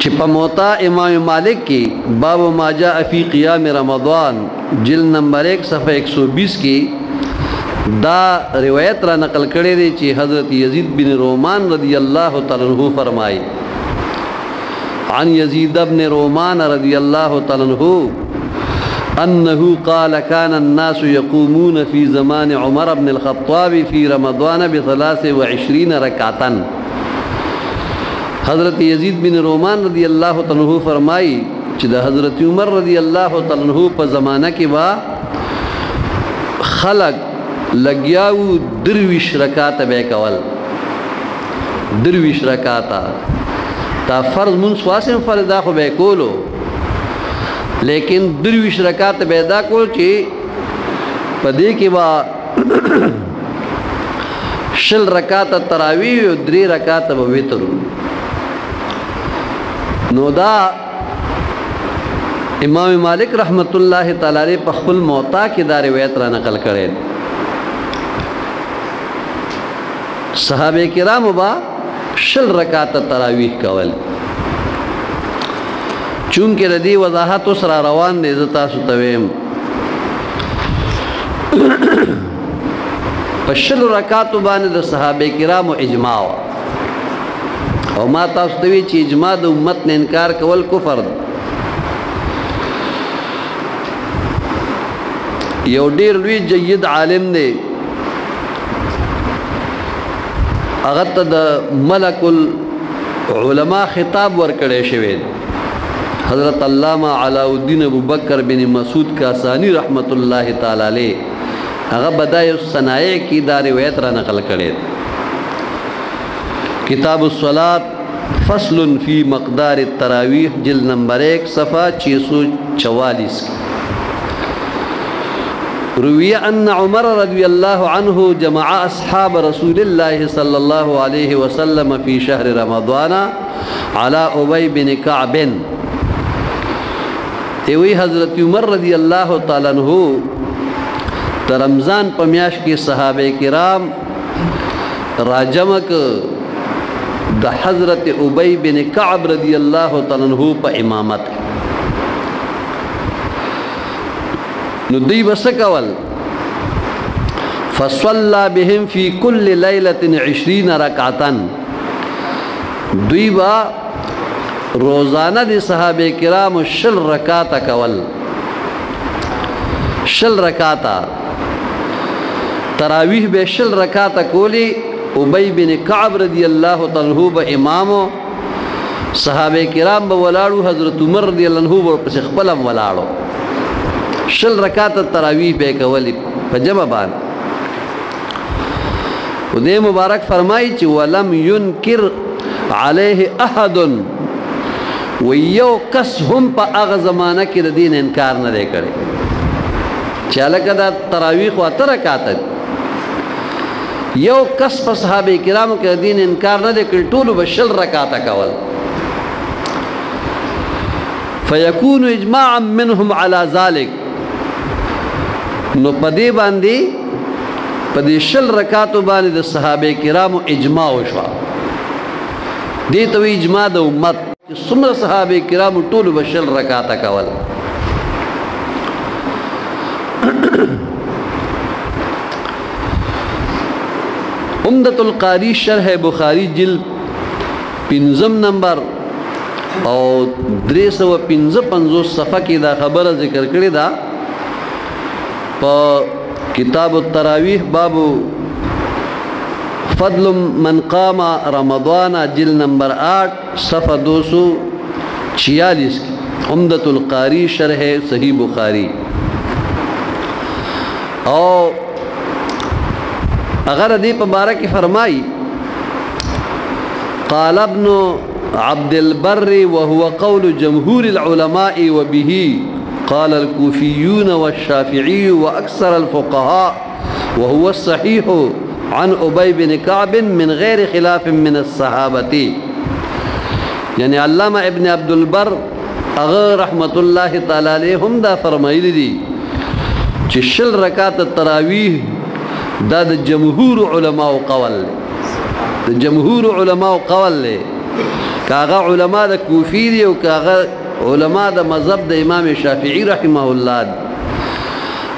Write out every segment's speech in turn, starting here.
چې په موتا امام مالک کې باب ما جاء فی قیام رمضان جلد نمبر 1 صفحه 120 کې دا روایت را نقل کړی دی چې حضرت یزید بن رومان رضی الله تعالی عنہ فرمایي عن يزيد بن رومان رضي الله تعالى عنه أنه قال كان الناس يقومون في زمان عمر بن الخطاب في رمضان بثلاث وعشرين ركعة حضرت يزيد بن رومان رضي الله تعالى عنه فرمائي چې د حضرت عمر رضی الله تعالی عنہ په زمانہ کې با خلق لګیاو درویش رکعات به کول درویش رکاتا تا فرض منس واسم فرض دا خو به کولو لیکن درویش رکات به دا کول چې پدې کې با شل رکات تراوی او درې رکات به وتر نو دا امام مالک رحمت الله تعالی علیہ په خپل موتا کې دا روایت را نقل کړي صحابه کرامو با شل رکعات تراویح کول چونکه د دې وضاحت سره روان دي زه تاسو ته ویم په شل رکعات باندې د صحابه کرامو اجماع او ما تاسو ته وی چې اجماع د امت نه انکار کول کفر دی یو ډیر لوی جید عالم دی هغه ته د ملک العلماء خطاب ورکړی شوی حضرت علامه علاء الدین ابوبکر بن مسعود کاسانی رحمت الله تعالی علیه هغه بدای الصنایع کی دا روایت را نقل کړي کتاب الصلات فصل فی مقدار التراویح جلد نمبر 1 صفحه 644 روي ان عمر رضي الله عنه جمع اصحاب رسول الله صلى الله عليه وسلم في شهر رمضان على ابي بن كعب ایوی حضرت عمر رضی الله تعالی عنہ د رمضان په میاشت کې صحابه کرام راجمک د حضرت ابی بن کعب رضی الله تعالی عنہ په امامت نو دوی بس کول فصلى بهم في كل ليله 20 ركعه دوی با روزانه دي صحابه کرام شل رکعات کول شل رکعات تراویح به شل رکعات کولی ابی بن کعب رضی الله تعالی عنہ به امامو صحابه کرام به ولاړو حضرت عمر رضی الله عنه ورپسې خپلم ولاړو شل رکعات تراویح به کولی په جمع باندې او دې مبارک فرمایي چې ولم ينکر عليه احد و یو کس هم په هغه زمانہ کې د دین انکار نه کړي چې لکه دا تراویح او ترکات یو کس په صحابه کرامو کې دین انکار نه دی کړی ټول به شل رکعاته کول فیکون اجماع منهم علی ذلک نو په دې باندې په دې شل رکعاتو باندې د صحابه کرامو اجماع وشو دې ته اجماع د امت څومره صحابه کرامو ټول بشل رکعاته کول عمدت القاری شرح بخاری جل پنزم نمبر او درې سو پنځه پنځوس صفحه کې دا خبره ذکر کړې ده په کتاب التراویح باب فضل من قام رمضان جل نمبر 8 صفحه 246 کې عمدة القاری شرح صحیح بخاری او اگر دې په باره کې فرمایي قال ابن عبد البر وهو قول جمهور العلماء وبه قال الكوفيون والشافعي وأكثر الفقهاء وهو الصحيح عن ابي بن كعب من غير خلاف من الصحابه یعنی علامه ابن عبد البر هغه رحمت الله تعالی علیه هم دا فرمایلی دي چې شل رکعات تراویح دا د جمهور علماو قول د جمهور علماو قول له کاغه علما د کوفی دی او کاغه علما د مذهب د امام شافعی رحمه الله دی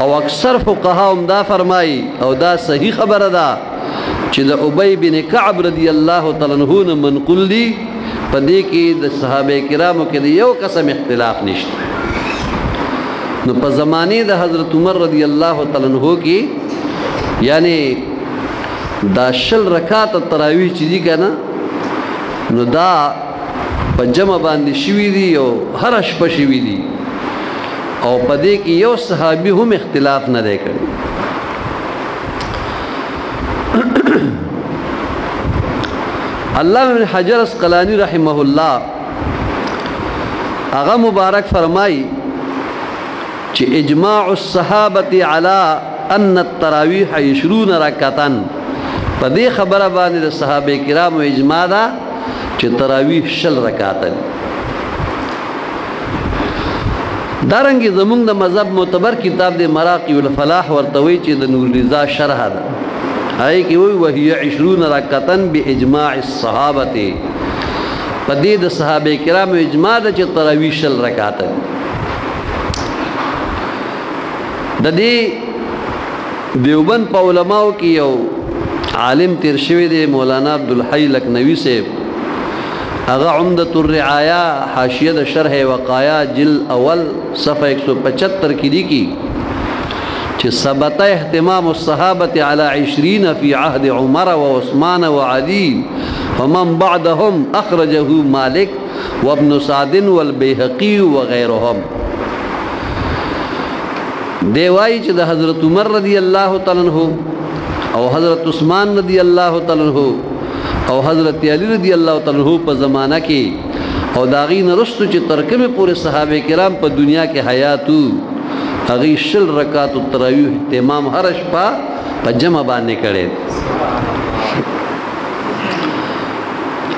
او اکثر فقها هم دا فرمایي او دا صحیح خبره ده چې د ابی بن کعب رضی الله تعالی عنہ نه منقول دي په دې کې د صحابه کرامو کې یو قسم اختلاف نشته نو په زمانه د حضرت عمر رضی الله تعالی عنہ کې یعنی دا شل رکعات تراوی چې دي کنه نو دا په جمع باندې شوی دی او هر شپه شوی دی او په دې کې یو صحابي هم اختلاف نه دی کړی الله بن حجر اسقلانی رحمه الله هغه مبارک فرمایي چې اجماع الصحابه علی ان التراویح 20 رکعتا په دې خبره باندې د صحابه کرامو اجماع ده چې تراویح شل رکعات دي دارنګ زمونږ د مذهب معتبر کتاب دی مراقی الفلاح ورته وی چې د نور رضا شرح ده هاي کې وی وهي 20 رکعتن باجماع الصحابه په دې د صحابه کرامو اجماع ده چې تراوی شل رکعات ده د دې دیوبند په علماو کې یو عالم تیر شوی دی مولانا عبدالحی لکنوی صاحب هغه عمدة الرعايا حاشيه د شرح وقايا جلد اول صفحه 175 کې لیکي چې ثبت اهتمام الصحابه على 20 في عهد عمر وعثمان وعلي ومن بعدهم اخرجه مالک وابن سعد والبيهقي وغيرهم دی وای چې د حضرت عمر رضی الله تعالی عنہ او حضرت عثمان رضی الله تعالی عنہ او حضرت علی رضی الله تعالی عنہ په زمانہ کې او داغي نرستو چې ترکمه پورې صحابه کرام په دنیا کې حیاتو هغه شل رکعات التراویح امام هر شپه په جمع باندې کړي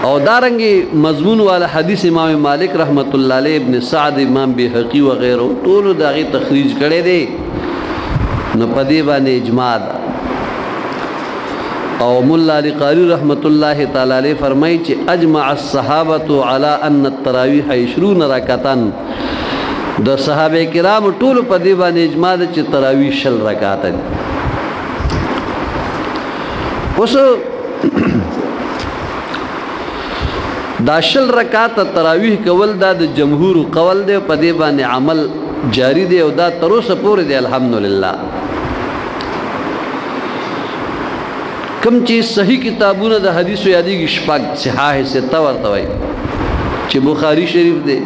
او دارنګي مضمون والا حدیث امام مالک رحمت الله علیه ابن سعد امام بهقي و غیره ټول داغي تخریج کړي دي نو په دې باندې اجماع ده او مولا علی قاری رحمت الله تعالی علیه فرمایي چې اجمع الصحابه علی ان التراویح 20 رکعتا د صحابه کرام ټول په دی باندې اجماع ده چې تراویح شل رکعات دي اوس دا شل رکعات تراویح کول دا د جمهور قول دی په دی باندې عمل جاری دی او دا تر اوسه پورې دی الحمدلله کم چې صحیح کتابونه د حدیثو یادېږي شپږ صحاح سته ورته وایي چې بخاری شریف دی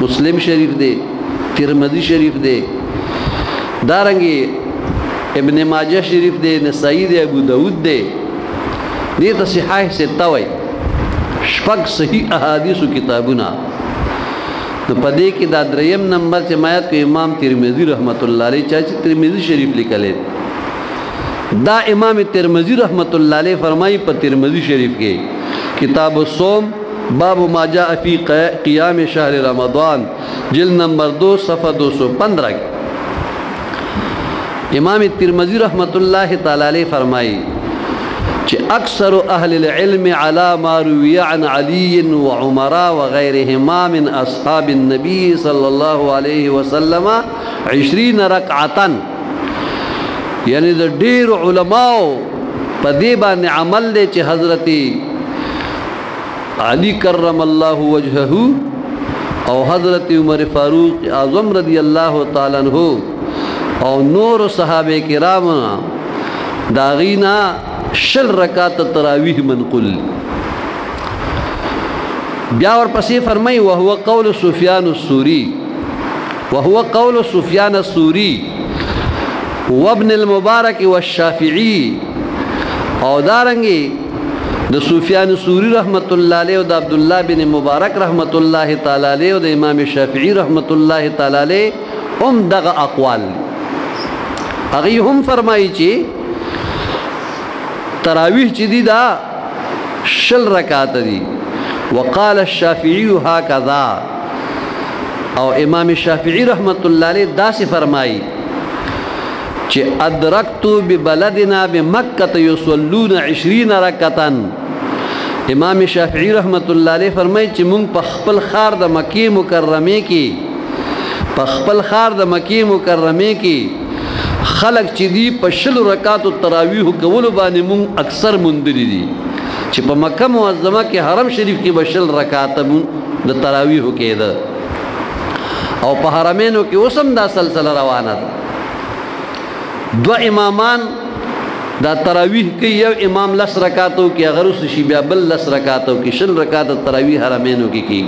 مسلم شریف دی ترمذی شریف دی دارنګي ابن ماجه شریف دی نسائی دی ابو داود دی دې ته صحاح سته وایي شپږ صحیح احادیثو کتابونه نو په دې کې دا دریم نمبر چې ما یاد کو امام ترمذی رحمت الله علیه چا چې ترمذی شریف لیکلی دا امام ترمذی رحمت الله علیه فرمایي په ترمذی شریف کې کتاب الصوم باب ما جاء فی قیام شهر رمضان جلد نمبر 2 صفحه 215 امام ترمذی رحمت الله تعالی علیه فرمایي چې اکثر اهل العلم على ما روي عن علي وعمر وغيرهما من اصحاب النبي صلى الله عليه وسلم 20 ركعه یعنی د ډیر علماو په دې باندې عمل دی چې حضرت علی کرم الله وجهه او حضرت عمر فاروق اعظم رضی الله تعالی عنہ او نور صحابه کرام داغینا شل رکعات تراویح منقول بیا ورپسې فرمایي او هو قول سفیان الثوری وهو قول سفیان الثوری وابن المبارک والشافعی او دارنګي د سفیان سوری رحمت الله علیه او د عبد الله بن مبارک رحمت الله تعالی علیه او د امام شافعی رحمت الله تعالی علیه هم دغه اقوال هغه هم فرمایي چې تراویح چې دي دا شل رکعات دي وقال الشافعي هكذا او امام شافعی رحمت الله علیه داسې فرمایي چې ادرکت ببلدنا بمکه یصلون 20 رکعتا امام شافعی رحمت الله علیه فرمایي چې مونږ په خپل خار د مکه مکرمه کې په خپل خار د مکه مکرمه کې خلق چې دی په شل رکعات تراویح کولو باندې مونږ اکثر مندري دي چې په مکه معظمه کې حرم شریف کې بشل رکعات مون د تراویح کېده او په حرمینو کې اوسم دا سلسله روانه ده دو امامان دا تراویح کې یو امام لس رکاتو کې هغه رسو شي بیا بل لس رکاتو کې شل رکات تراویح حرمینو کې کی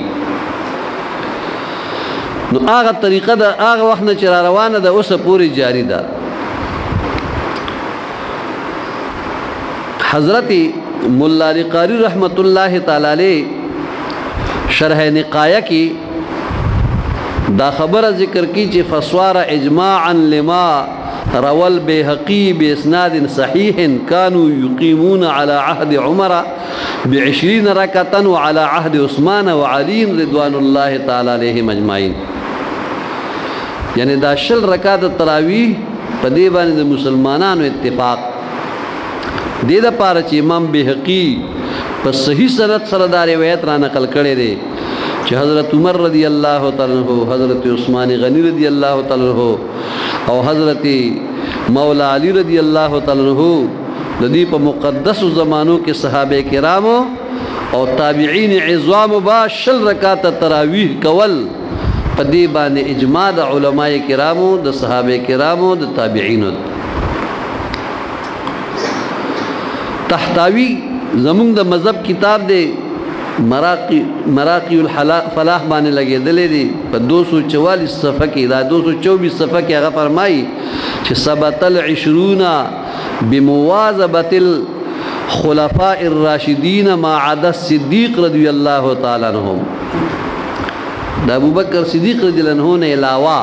نو هغه طریقه دا هغه وخت نه چې را روانه ده اوسه پوری جاری ده حضرت مولا علی قاری رحمت الله تعالی علیه شرح نقایه کې دا خبره ذکر کی چې فسوار اجماعا لما روى البيهقي باسناد صحيح كانوا يقيمون على عهد عمر بعشرين ركعة وعلى عهد عثمان وعلي رضوان الله تعالى عليهم اجمعين یعنی دا شل رکعات تراویح په دې باندې د مسلمانانو اتفاق دې د پاره چې امام بهقي په صحیح سند سره دا روایت را نقل کړی دی چې حضرت عمر رضی الله تعالی عنہ حضرت عثمان غنی رضی الله تعالی عنہ او حضرت مولا علی رضی الله تعالی عنہ د دې په مقدس زمانو کې صحابه کرامو او تابعین عظام با شل رکعات تراویح کول په دې باندې اجماع د علما کرامو د صحابه کرامو د تابعین تحتاوی زمونږ د مذهب کتاب دی مراقي مراقي الفلاح باندې لګېدلې دي په 244 صفحه کې دا 224 صفحه کې هغه فرمایي چې ثبت العشرون بمواظبه الخلفاء الراشدين ما عدا الصديق رضي الله تعالى عنهم د ابوبکر صدیق رضی الله عنه نه علاوه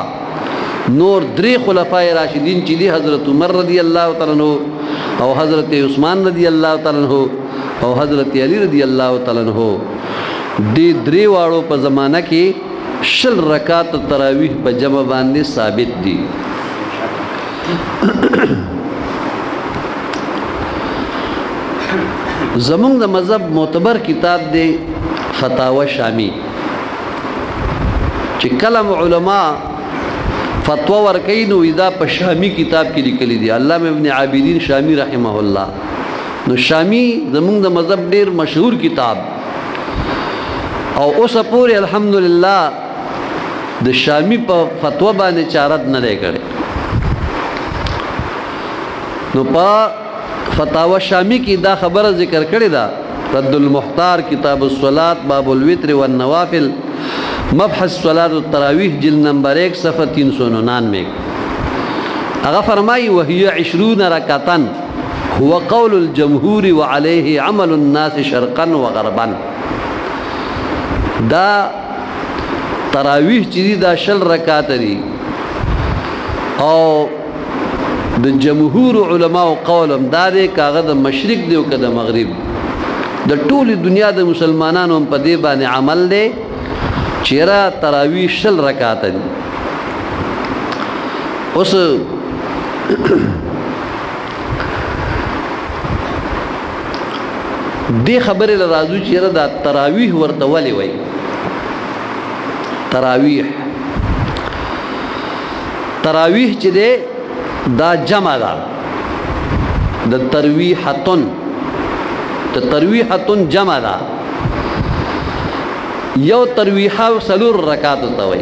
نور درې خلفای راشدین چې دي حضرت عمر رضی الله تعالی عنہ او حضرت عثمان رضی الله تعالی عنہ او حضرت علی رضی الله تعالی عنہ د درې واړو په زمانہ کې شل رکعات تراویح په جمع باندې ثابت دي زمونږ د مذهب معتبر کتاب دی فتاوا شامی چې کلم علما فتوا ورکوي نو دا په شامی کتاب کې لیکلي دي علامه ابن عابدین شامی رحمه الله نو شامی زمونږ د مذهب ډیر مشهور کتاب او اوس پورې الحمدلله د شامی په فتوا باندې چارت نه دی کړی نو په فتاوا شامی کې دا خبره ذکر کړې ده رد المحتار کتاب الصلات باب الوتر والنوافل مبحث صلات التراویح جلد نمبر 1 صفحه 399 هغه فرمایي وهي 20 رکعتن هو قول الجمهور وعليه عمل الناس شرقا وغربا دا تراویح چې دي دا شل رکعات دي او د جمهور علماو قول هم دا دی کاغه د مشرق دی او که د مغرب د ټولې دنیا د مسلمانانو هم په دې باندې عمل دی چیرې تراوی شل رکعات دي اوس دې خبرې لرازو چې را دا تراویح ورته ولې وای تراویح تراویح چې ده دا جمع ده د ترویحتن د ترویحتن جمع ده یو ترویحه سلور رکعات ته وای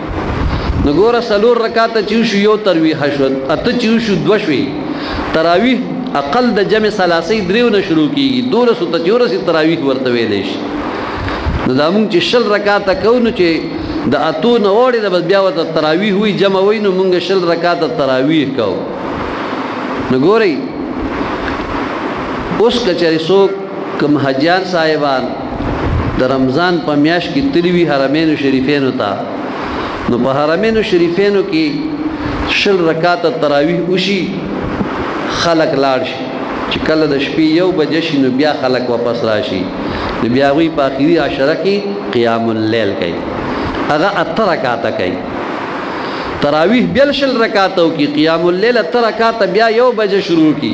نو ګوره سلور رکعات چې شو یو ترویح شو اته چې شو دو شوي تراویح اقل د جمع ثلاثي دریو نه شروع کیږي دولس ته چې ورسي تراویح ورته ویل شي نو دا مونږ چې شل رکعات کو نو چې د اتو نه وړي د بیا ورته تراویح وي جمع وي نو مونږ شل رکعات تراویح کو نو ګوري اوس کچري څوک کوم حجیان صاحبان د رمضان په میاش کې تلوي حرمینو شریفینو ته نو په حرمینو شریفینو کې شل رکعات تراویح وشي خلک لاړ شي چې کله د شپې یو بجې شي نو بیا خلک واپس راشي نو بیا غوي په اخیری عشره کې قیام الليل کوي هغه اتر رکعات کوي تراویح بیا شل رکعاتو کې قیام الليل اتر رکعات بیا یو بجې شروع کی